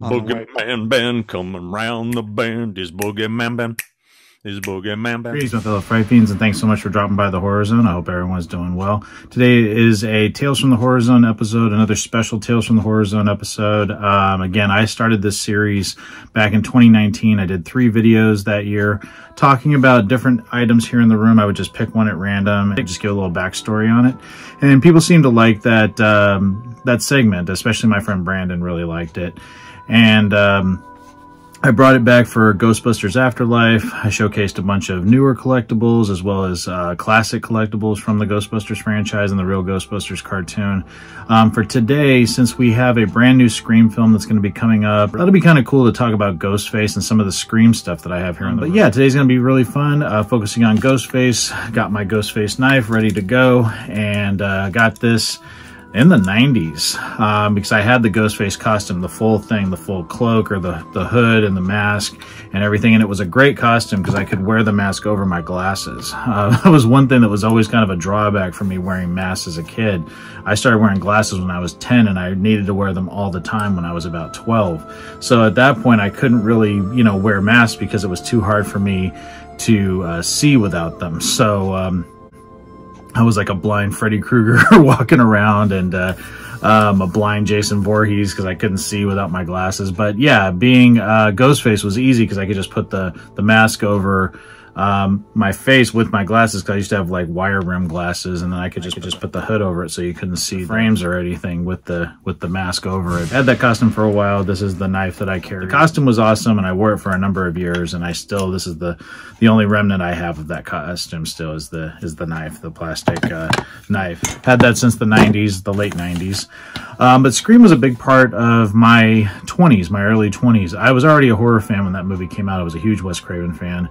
Boogie man band coming round the bend is Boogeyman Ben. Is Boogeyman Ben. Greetings, my fellow Fright Fiends, and thanks so much for dropping by the Horror Zone. I hope everyone's doing well. Today is a Tales from the Horror Zone episode, another special Tales from the Horror Zone episode. Um, again, I started this series back in 2019. I did three videos that year talking about different items here in the room. I would just pick one at random and just give a little backstory on it. And people seem to like that um, that segment, especially my friend Brandon really liked it. And um, I brought it back for Ghostbusters Afterlife. I showcased a bunch of newer collectibles as well as uh, classic collectibles from the Ghostbusters franchise and the real Ghostbusters cartoon. Um, for today, since we have a brand new Scream film that's going to be coming up, that'll be kind of cool to talk about Ghostface and some of the Scream stuff that I have here. But yeah, today's going to be really fun, uh, focusing on Ghostface. Got my Ghostface knife ready to go and uh, got this in the 90s um, because I had the Ghostface costume, the full thing, the full cloak or the, the hood and the mask and everything. And it was a great costume because I could wear the mask over my glasses. Uh, that was one thing that was always kind of a drawback for me wearing masks as a kid. I started wearing glasses when I was 10 and I needed to wear them all the time when I was about 12. So at that point, I couldn't really, you know, wear masks because it was too hard for me to uh, see without them. So, um, I was like a blind Freddy Krueger walking around and uh, um, a blind Jason Voorhees because I couldn't see without my glasses. But yeah, being uh, Ghostface was easy because I could just put the, the mask over um, my face with my glasses because I used to have like wire rim glasses and then I could just just put the hood over it so you couldn't see frames or anything with the with the mask over it. I had that costume for a while. This is the knife that I carry. The costume was awesome and I wore it for a number of years and I still this is the the only remnant I have of that costume still is the is the knife, the plastic uh, knife. Had that since the 90s, the late 90s. Um, but Scream was a big part of my 20s, my early 20s. I was already a horror fan when that movie came out. I was a huge Wes Craven fan.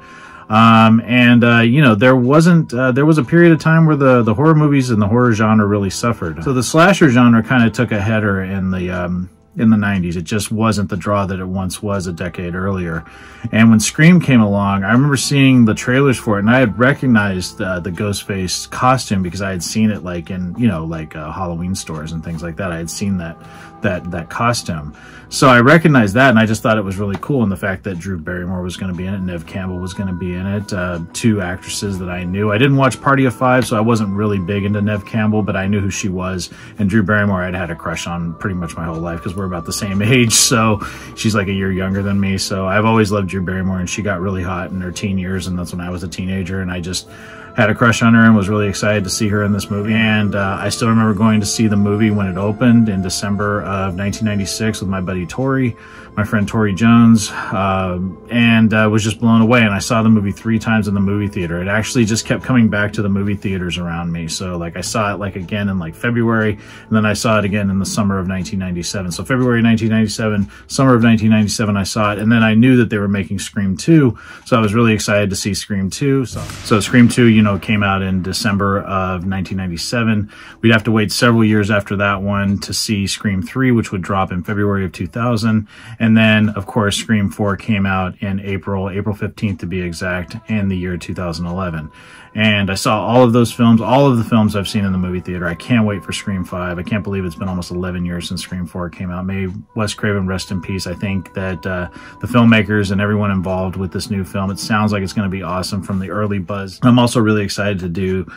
Um, and, uh, you know, there wasn't, uh, there was a period of time where the, the horror movies and the horror genre really suffered. So the slasher genre kind of took a header in the, um, in the 90s. It just wasn't the draw that it once was a decade earlier. And when Scream came along, I remember seeing the trailers for it and I had recognized uh, the Ghostface costume because I had seen it like in, you know, like uh, Halloween stores and things like that. I had seen that that that costume. So I recognized that, and I just thought it was really cool. And the fact that Drew Barrymore was going to be in it, Neve Campbell was going to be in it, uh, two actresses that I knew. I didn't watch Party of Five, so I wasn't really big into Neve Campbell, but I knew who she was. And Drew Barrymore, I'd had a crush on pretty much my whole life because we're about the same age. So she's like a year younger than me. So I've always loved Drew Barrymore, and she got really hot in her teen years, and that's when I was a teenager, and I just had a crush on her and was really excited to see her in this movie. And uh, I still remember going to see the movie when it opened in December of 1996 with my buddy Tori, my friend Tori Jones, uh, and uh, was just blown away. And I saw the movie three times in the movie theater. It actually just kept coming back to the movie theaters around me. So like I saw it like again in like February, and then I saw it again in the summer of 1997. So February 1997, summer of 1997, I saw it, and then I knew that they were making Scream 2, so I was really excited to see Scream 2. So, so Scream 2, you know came out in December of 1997. We'd have to wait several years after that one to see Scream 3, which would drop in February of 2000. And then, of course, Scream 4 came out in April, April 15th to be exact, in the year 2011. And I saw all of those films, all of the films I've seen in the movie theater. I can't wait for Scream 5. I can't believe it's been almost 11 years since Scream 4 came out. May Wes Craven rest in peace. I think that uh, the filmmakers and everyone involved with this new film, it sounds like it's going to be awesome from the early buzz. I'm also really excited to do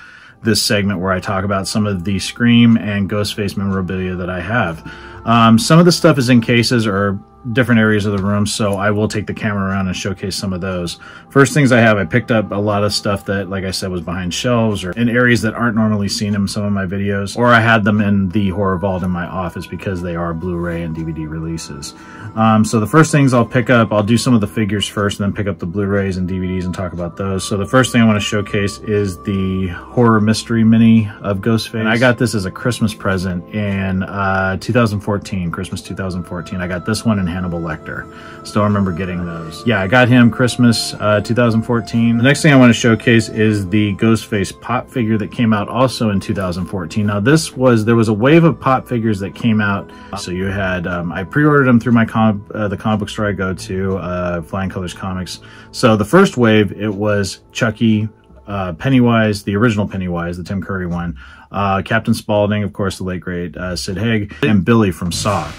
this segment where I talk about some of the Scream and Ghostface memorabilia that I have. Um, some of the stuff is in cases or different areas of the room, so I will take the camera around and showcase some of those. First things I have, I picked up a lot of stuff that, like I said, was behind shelves or in areas that aren't normally seen in some of my videos, or I had them in the horror vault in my office because they are Blu-ray and DVD releases. Um, so the first things I'll pick up, I'll do some of the figures first and then pick up the Blu-rays and DVDs and talk about those. So the first thing I want to showcase is the Horror Mystery Mini of Ghostface. And I got this as a Christmas present in uh, 2014, Christmas 2014. I got this one in Hannibal Lecter. Still remember getting those. Yeah, I got him Christmas uh, 2014. The next thing I want to showcase is the Ghostface pop figure that came out also in 2014. Now this was, there was a wave of pop figures that came out. So you had, um, I pre-ordered them through my uh, the comic book store I go to, uh, Flying Colors Comics. So the first wave, it was Chucky, uh, Pennywise, the original Pennywise, the Tim Curry one, uh, Captain Spaulding, of course, the late great uh, Sid Haig, and Billy from Saw.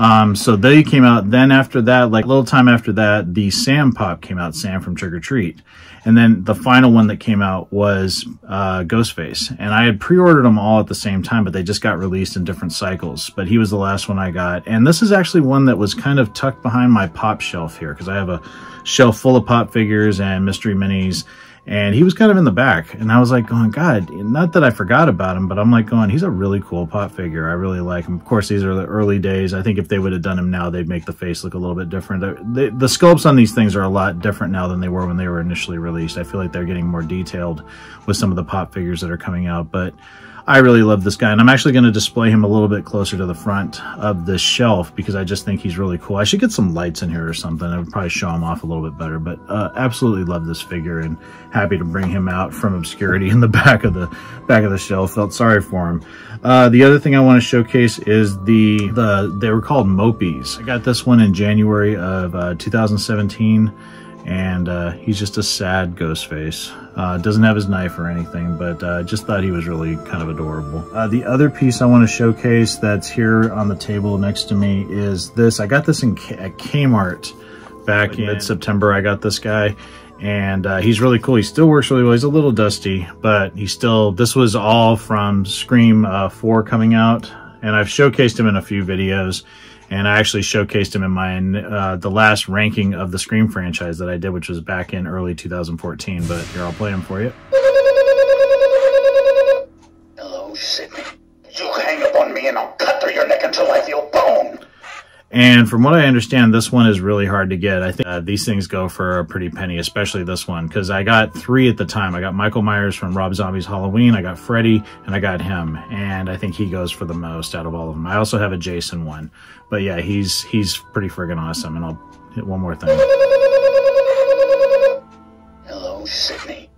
Um, so they came out. Then after that, like a little time after that, the Sam Pop came out, Sam from Trick or Treat. And then the final one that came out was uh, Ghostface. And I had pre-ordered them all at the same time, but they just got released in different cycles. But he was the last one I got. And this is actually one that was kind of tucked behind my pop shelf here because I have a shelf full of pop figures and mystery minis and he was kind of in the back. And i was like going god not that i forgot about him but i'm like going he's a really cool pop figure. I really like him. Of course these are the early days. I think if they would have done him now they'd make the face look a little bit different. The, the sculpts on these things are a lot different now than they were when they were initially released. I feel like they're getting more detailed with some of the pop figures that are coming out. But I really love this guy, and I'm actually going to display him a little bit closer to the front of the shelf because I just think he's really cool. I should get some lights in here or something. I would probably show him off a little bit better, but uh, absolutely love this figure and happy to bring him out from obscurity in the back of the back of the shelf. Felt sorry for him. Uh, the other thing I want to showcase is the the they were called Mopeez. I got this one in January of uh, 2017 and uh, he's just a sad ghost face. Uh, doesn't have his knife or anything, but uh, just thought he was really kind of adorable. Uh, the other piece I want to showcase that's here on the table next to me is this. I got this in K at Kmart back in mid-September. I got this guy, and uh, he's really cool. He still works really well. He's a little dusty, but he still, this was all from Scream uh, 4 coming out, and I've showcased him in a few videos and I actually showcased him in my uh, the last ranking of the Scream franchise that I did, which was back in early 2014. But here, I'll play him for you. And from what I understand, this one is really hard to get. I think uh, these things go for a pretty penny, especially this one, because I got three at the time. I got Michael Myers from Rob Zombie's Halloween, I got Freddy, and I got him. And I think he goes for the most out of all of them. I also have a Jason one. But yeah, he's he's pretty friggin' awesome. And I'll hit one more thing. Hello, Sidney.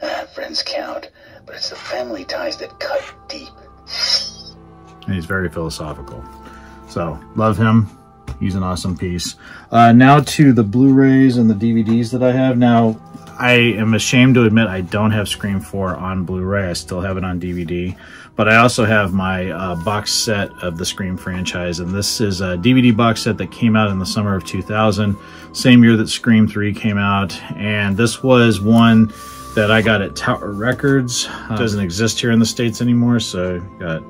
Uh, friends count, but it's the family ties that cut deep. And he's very philosophical. So, love him. He's an awesome piece. Uh, now to the Blu-rays and the DVDs that I have. Now, I am ashamed to admit I don't have Scream 4 on Blu-ray. I still have it on DVD. But I also have my uh, box set of the Scream franchise. And this is a DVD box set that came out in the summer of 2000. Same year that Scream 3 came out. And this was one that I got at Tower Records. Uh, doesn't exist here in the States anymore. So got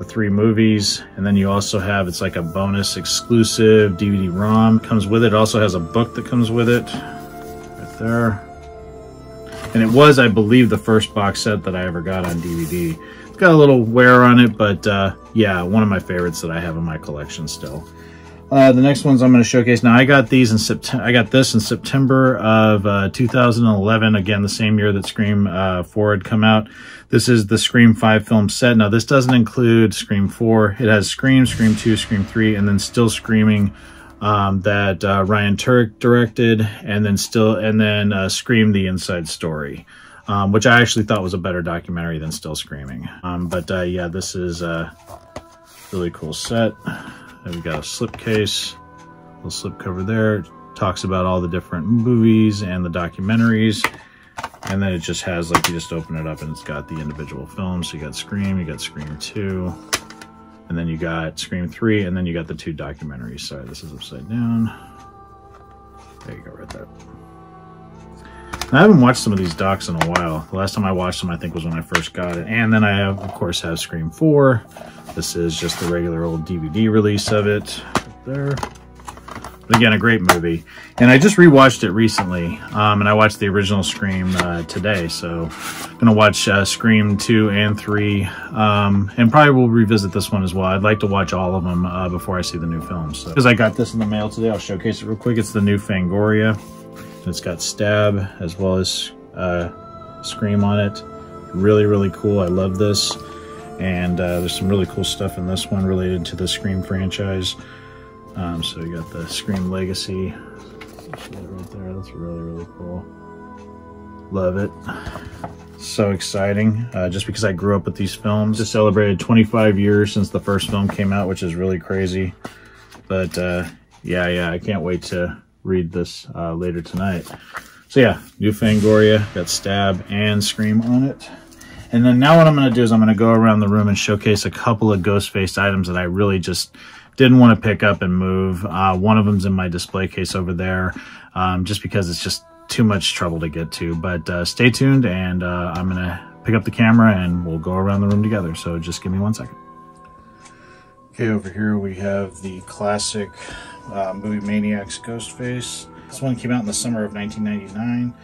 the three movies. And then you also have, it's like a bonus exclusive DVD ROM comes with it. it. also has a book that comes with it right there. And it was, I believe, the first box set that I ever got on DVD. It's got a little wear on it, but uh, yeah, one of my favorites that I have in my collection still. Uh, the next ones I'm going to showcase. Now, I got these in September. I got this in September of uh, 2011. Again, the same year that Scream uh, 4 had come out. This is the Scream 5 film set. Now, this doesn't include Scream 4. It has Scream, Scream 2, Scream 3, and then Still Screaming um, that uh, Ryan Turek directed, and then still, and then uh, Scream: The Inside Story. Um, which I actually thought was a better documentary than Still Screaming. Um, but uh, yeah, this is a really cool set. And we got a slipcase, little slip cover there. talks about all the different movies and the documentaries. And then it just has, like, you just open it up and it's got the individual films. So you got Scream, you got Scream 2, and then you got Scream 3, and then you got the two documentaries. Sorry, this is upside down. There you go, right there. I haven't watched some of these docs in a while. The last time I watched them, I think, was when I first got it. And then I have, of course, have Scream 4. This is just the regular old DVD release of it. Right there. But again, a great movie. And I just rewatched it recently. Um, and I watched the original Scream uh, today. So I'm going to watch uh, Scream 2 and 3. Um, and probably will revisit this one as well. I'd like to watch all of them uh, before I see the new films. Because so. I got this in the mail today. I'll showcase it real quick. It's the new Fangoria. It's got Stab as well as uh, Scream on it. Really, really cool. I love this. And uh, there's some really cool stuff in this one related to the Scream franchise. Um, so you got the Scream Legacy. right there. That's really, really cool. Love it. So exciting. Uh, just because I grew up with these films. Just celebrated 25 years since the first film came out, which is really crazy. But uh, yeah, yeah, I can't wait to read this uh, later tonight. So yeah, new Fangoria, got Stab and Scream on it. And then now what I'm going to do is I'm going to go around the room and showcase a couple of Ghostface items that I really just didn't want to pick up and move. Uh, one of them's in my display case over there, um, just because it's just too much trouble to get to. But uh, stay tuned, and uh, I'm gonna pick up the camera and we'll go around the room together. So just give me one second. Okay, over here we have the classic uh, movie Maniacs Ghostface. This one came out in the summer of 1999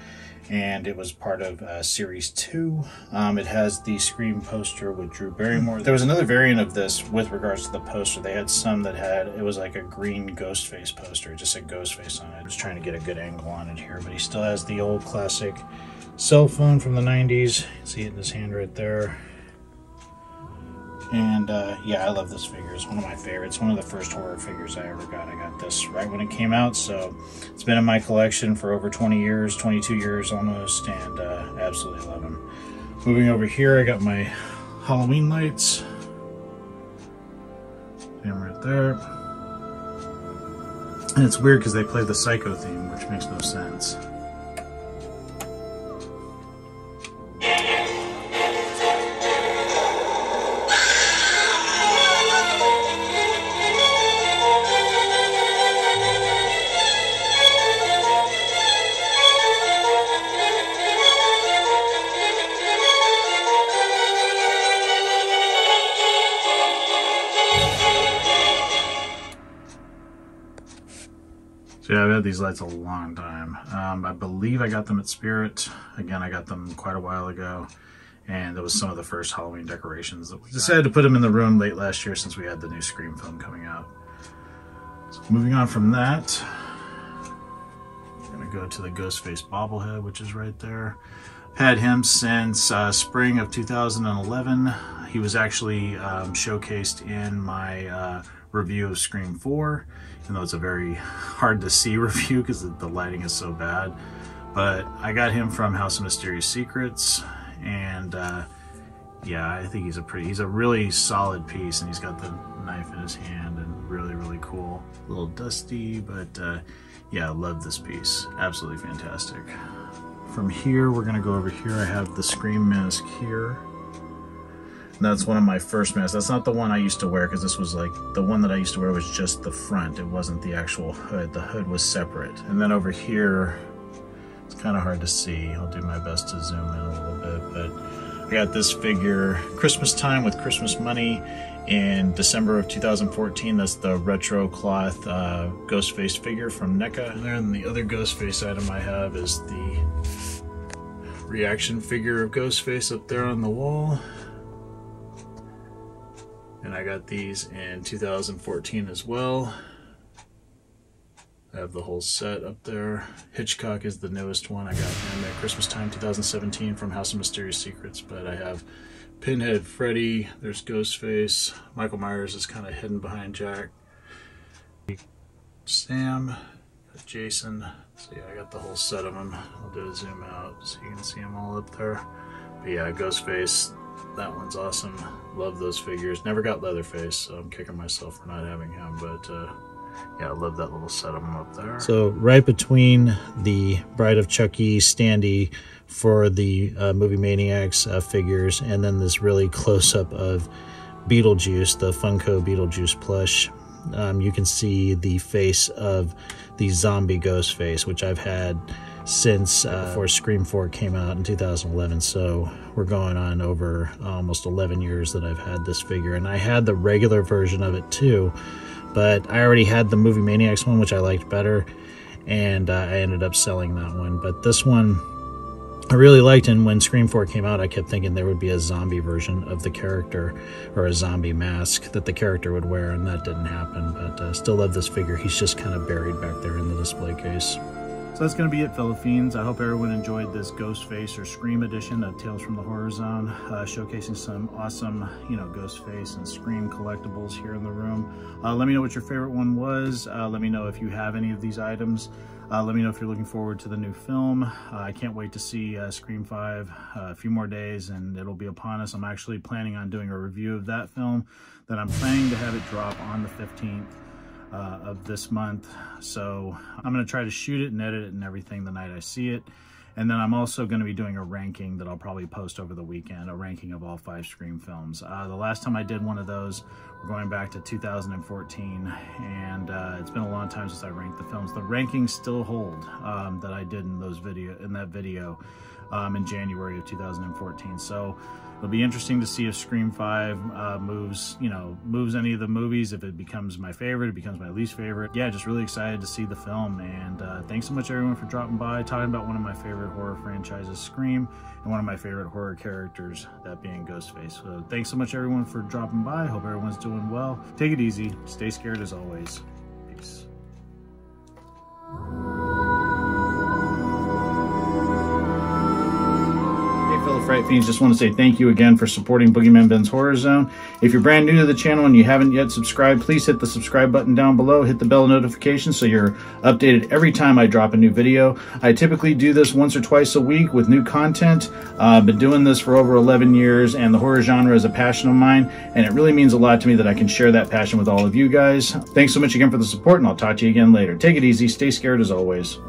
and it was part of uh, Series 2. Um, it has the Scream poster with Drew Barrymore. There was another variant of this with regards to the poster. They had some that had, it was like a green Ghostface poster. It just said Ghostface on it. I was trying to get a good angle on it here, but he still has the old classic cell phone from the 90s. See it in his hand right there. And uh, yeah, I love this figure. It's one of my favorites. One of the first horror figures I ever got. I got this right when it came out, so it's been in my collection for over 20 years, 22 years almost, and uh, absolutely love them. Moving over here, I got my Halloween lights. Them right there. And it's weird because they play the Psycho theme, which makes no sense. These lights a long time. Um, I believe I got them at Spirit. Again, I got them quite a while ago. And that was some of the first Halloween decorations that we decided to put them in the room late last year since we had the new Scream film coming out. So moving on from that, we're gonna go to the Ghostface bobblehead, which is right there. Had him since uh, spring of 2011. He was actually um, showcased in my uh, review of Scream 4, even though it's a very hard to see review because the lighting is so bad. But I got him from House of Mysterious Secrets, and uh, yeah, I think he's a pretty, he's a really solid piece, and he's got the knife in his hand, and really, really cool. A little dusty, but uh, yeah, I love this piece. Absolutely fantastic. From here, we're gonna go over here. I have the Scream mask here. That's one of my first masks. That's not the one I used to wear because this was like, the one that I used to wear was just the front. It wasn't the actual hood. The hood was separate. And then over here, it's kind of hard to see. I'll do my best to zoom in a little bit, but I got this figure Christmas time with Christmas money in December of 2014. That's the retro cloth uh, Ghostface figure from NECA. And then the other Ghostface item I have is the reaction figure of Ghostface up there on the wall and I got these in 2014 as well. I have the whole set up there. Hitchcock is the newest one. I got him at Christmas time 2017 from House of Mysterious Secrets, but I have Pinhead, Freddy, there's Ghostface, Michael Myers is kind of hidden behind Jack, Sam, Jason. So yeah, I got the whole set of them. I'll do a zoom out so you can see them all up there. But yeah, Ghostface, that one's awesome. Love those figures. Never got Leatherface, so I'm kicking myself for not having him. But uh, yeah, I love that little set of them up there. So right between the Bride of Chucky standee for the uh, movie Maniacs uh, figures, and then this really close up of Beetlejuice, the Funko Beetlejuice plush. Um, you can see the face of the zombie ghost face, which I've had since uh, before Scream 4 came out in 2011. So we're going on over almost 11 years that I've had this figure. And I had the regular version of it too, but I already had the Movie Maniacs one, which I liked better. And uh, I ended up selling that one. But this one, I really liked, and when Scream 4 came out, I kept thinking there would be a zombie version of the character or a zombie mask that the character would wear, and that didn't happen. But uh, still love this figure. He's just kind of buried back there in the display case. So that's going to be it, fellow fiends. I hope everyone enjoyed this Ghostface or Scream edition of Tales from the Horror Zone, uh, showcasing some awesome, you know, Ghostface and Scream collectibles here in the room. Uh, let me know what your favorite one was. Uh, let me know if you have any of these items. Uh, let me know if you're looking forward to the new film. Uh, I can't wait to see uh, Scream 5 a few more days and it'll be upon us. I'm actually planning on doing a review of that film that I'm planning to have it drop on the 15th uh, of this month. So I'm going to try to shoot it and edit it and everything the night I see it. And then I'm also going to be doing a ranking that I'll probably post over the weekend, a ranking of all five Scream films. Uh, the last time I did one of those We're going back to 2014, and uh, it's been a long time since I ranked the films. The rankings still hold um, that I did in those video in that video um, in January of 2014. So it'll be interesting to see if Scream 5 uh, moves, you know, moves any of the movies, if it becomes my favorite, it becomes my least favorite. Yeah, just really excited to see the film. And uh, thanks so much, everyone, for dropping by, talking about one of my favorite horror franchises, Scream, and one of my favorite horror characters, that being Ghostface. So thanks so much, everyone, for dropping by. Hope everyone's doing well. Take it easy. Stay scared as always. Peace. Fright Fiends, just want to say thank you again for supporting Boogeyman Ben's Horror Zone. If you're brand new to the channel and you haven't yet subscribed, please hit the subscribe button down below, hit the bell notification so you're updated every time I drop a new video. I typically do this once or twice a week with new content. Uh, I've been doing this for over 11 years and the horror genre is a passion of mine and it really means a lot to me that I can share that passion with all of you guys. Thanks so much again for the support and I'll talk to you again later. Take it easy, stay scared as always.